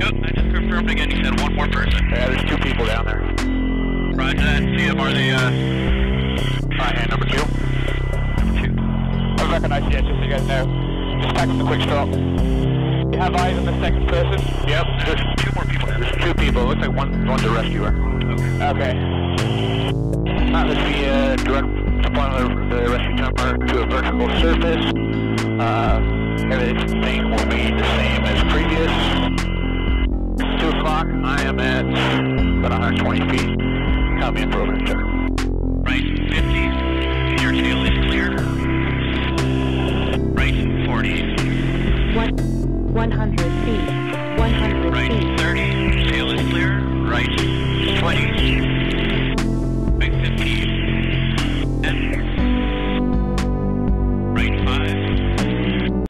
confirmed again, you said one more person. Yeah, there's two people down there. Roger that. CMR the, uh, Alright, and number two. Two. I recognize you, just so you guys know. Just text a quick stop. You have eyes on the second person? Yep, there's two more people there. There's two people. It Looks like one, one's a rescuer. Okay. Alright, let's see, uh, direct deployment of the rescue jumper to a vertical surface. Uh, everything 2 I am at about 120 feet. Copy in for over check. right 50. Your tail is clear. Right 40. One, 100 feet. 100 Right 30. Tail is clear. Right 20.